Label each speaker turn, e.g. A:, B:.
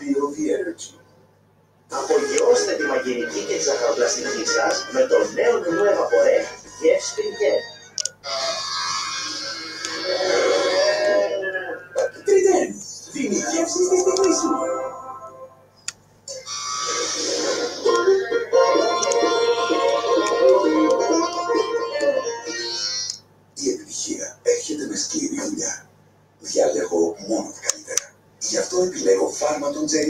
A: Bio the Energy.
B: Απογειώστε τη μαγειρική και τη ζαχαροπλαστική σας με το νέο νουλού Ευαπορέ γεύση Πινκέρ.
A: Τριτέν. Δίνει γεύση στη στιγμή σου. Η επιτυχία έρχεται με σκληρή δουλειά. Διάλεγω μόνο τα καλύτερα. Γι' αυτό επιλέγω φάρμα των Τζέρι